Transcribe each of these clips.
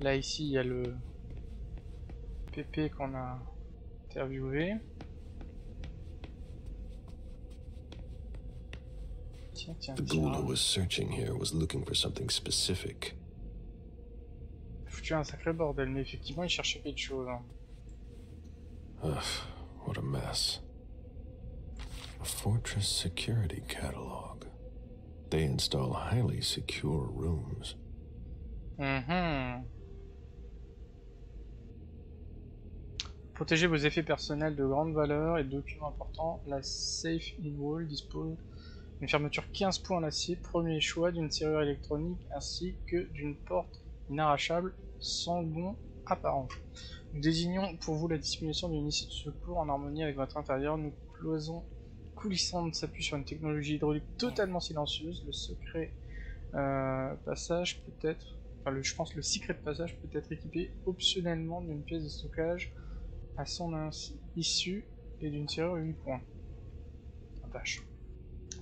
Là, ici, il y a le PP qu'on a interviewé. Tiens, tiens, The tiens. ghoul who was searching here was looking for something specific. Foutu un sacré bordel, mais effectivement, il cherchait quelque chose. hein. Ugh, what a mess. A fortress security catalog. They install highly secure rooms. Mhm. Protégez vos effets personnels de grande valeur et documents importants. La Safe in Wall dispose d'une fermeture 15 points en acier, premier choix d'une serrure électronique ainsi que d'une porte inarrachable sans bon apparent. Nous désignons pour vous la dissimulation d'une issue de secours en harmonie avec votre intérieur. Nous cloisons coulissante s'appuie sur une technologie hydraulique totalement silencieuse. Le secret euh, passage peut être, enfin je pense le secret de passage peut être équipé optionnellement d'une pièce de stockage à son issue et d'une serrure 8 points.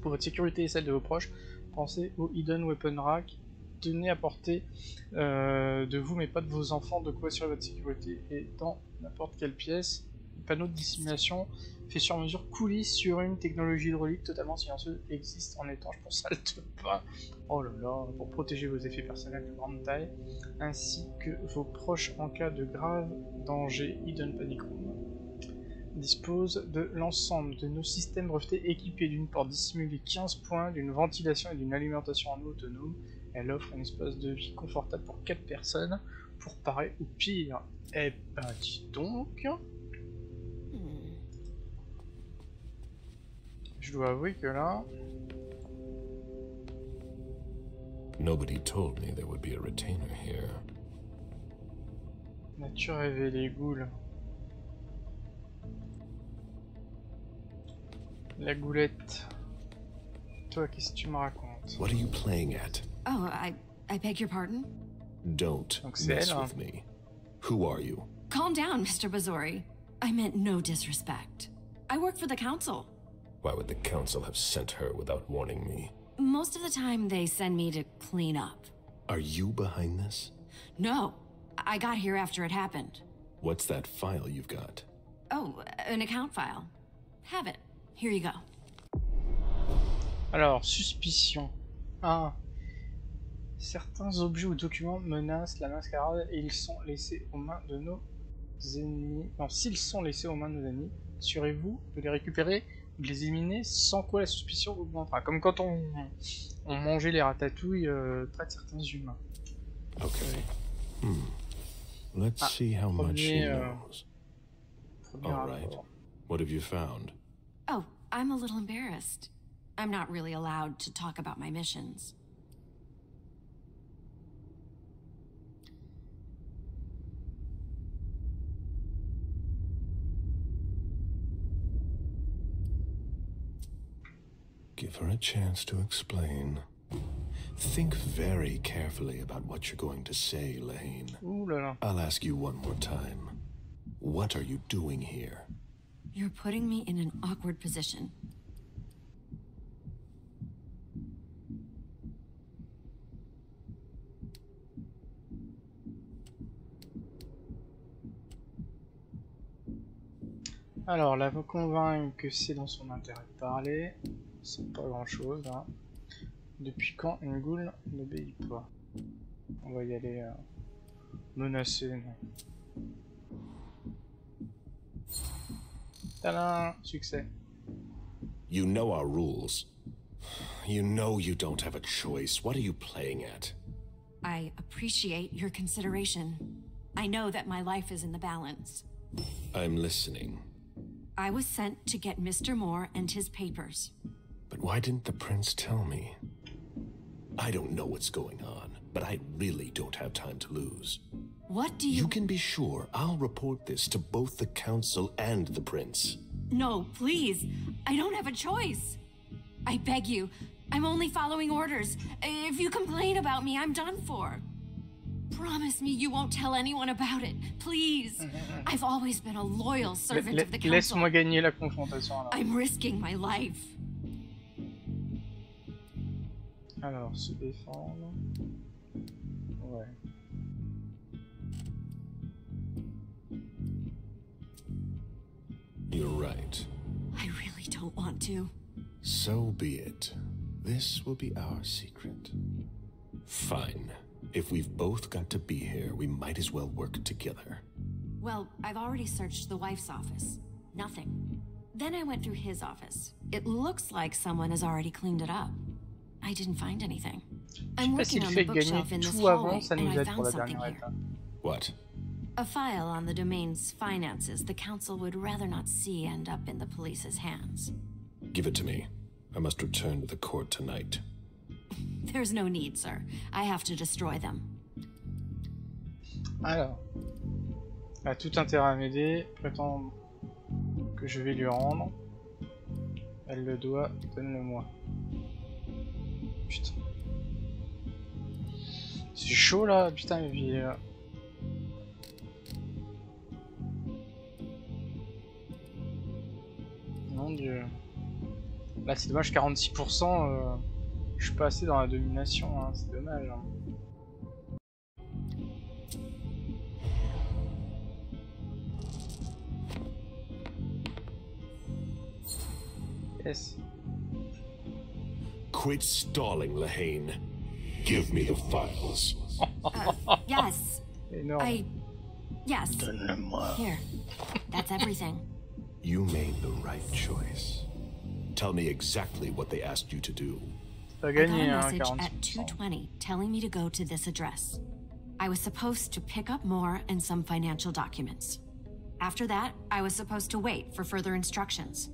Pour votre sécurité et celle de vos proches, pensez au Hidden Weapon Rack. Tenez à portée euh, de vous, mais pas de vos enfants, de quoi assurer votre sécurité. Et dans n'importe quelle pièce, panneau de dissimulation fait sur mesure coulisses sur une technologie hydraulique totalement silencieuse existe en étanche pour salle de bain. Oh là là, pour protéger vos effets personnels de grande taille, ainsi que vos proches en cas de grave danger, Hidden Panic Room dispose de l'ensemble de nos systèmes brevetés équipés d'une porte dissimulée 15 points, d'une ventilation et d'une alimentation en eau autonome. Elle offre un espace de vie confortable pour 4 personnes pour parer au pire. Eh ben dis donc, je dois avouer que là, Nobody told me there would be a retainer here. nature révélée, ghouls. La goulette. Toi, qu'est-ce que tu me racontes What are you playing at? Oh, I I beg your pardon? Don't Donc mess elle, hein. with me. Who are you? Calm down, Mr. Bazori. I meant no disrespect. I work for the council. Why would the council have sent her without warning me? Most of the time, they send me to clean up. Are you behind this? No, I got here after it happened. What's that file you've got? Oh, an account file. Have it. Here you go. Alors, suspicion. 1. Certains objets ou documents menacent la mascarade et ils sont laissés aux mains de nos ennemis. Non, s'ils sont laissés aux mains de nos ennemis, assurez-vous de les récupérer les éliminer sans quoi la suspicion augmentera. Comme quand on, on mangeait les ratatouilles euh, près de certains humains. Okay. Hmm. Let's Ah, see how much she premier, euh, knows. Premier All right. rapport. What have you found? Oh, I'm a little embarrassed. I'm not really allowed to talk about my missions. Give her a chance to explain. Think very carefully about what you're going to say, Lane. Ouh là là. I'll ask you one more time. What are you doing here? You're putting me in an awkward position. Alors, la convaincre que c'est dans son intérêt de parler, c'est pas grand chose. Hein. Depuis quand une goule n'obéit pas? On va y aller euh, menacer. Tadam Succès. You know our rules. You know you don't have a choice. What are you playing at? I appreciate your consideration. I know that my life is in the balance. I'm listening. I was sent to get Mr. Moore and his papers. But why didn't the prince tell me? I don't know what's going on, but I really don't have time to lose. What do you... You can be sure I'll report this to both the council and the prince. No, please. I don't have a choice. I beg you. I'm only following orders. If you complain about me, I'm done for. Promise me you won't tell anyone about it, please. I've always been a loyal servant of the council. Laisse-moi gagner la confrontation. Alors. I'm risking my life. Alors, se défendre. Ouais. You're right. I really don't want to. So be it. This will be our secret. Fine. If we've both got to be here, we might as well work together. Well, I've already searched the wife's office. Nothing. Then I went through his office. It looks like someone has already cleaned it up. I didn't find anything. I'm Je sais pas working on the fait de gagner bookshelf in this tout hallway, and I found something here. What? A file on the domain's finances the council would rather not see end up in the police's hands. Give it to me. I must return to the court tonight. There's no need, sir. I have to destroy them. Alors, a tout intérêt à m'aider, prétend que je vais lui rendre? Elle le doit, donne-le-moi. Putain. C'est chaud là, putain, mais puis, euh, Mon dieu. Là c'est dommage, 46%, euh, je suis pas assez dans la domination, hein, c'est dommage. hein. Yes. Quit stalling, Lahane. Give me the files. Uh, yes. Énorme. I. Yes. Donne-le-moi. Here. That's everything. You made the right choice. Tell me exactly what they asked you to do. I got a message at 220 telling me to go to this address. I was supposed to pick up more and some financial documents. After that, I was supposed to wait for further instructions.